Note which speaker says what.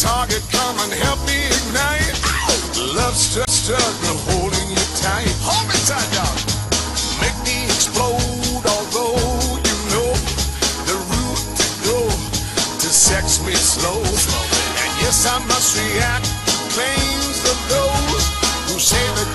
Speaker 1: target, come and help me ignite. Ow! Love struck, struggle, holding you tight. Hold me
Speaker 2: tight, dog.
Speaker 1: Make me explode, although you know the route to go to sex me slow. And yes, I must react claims of those who say that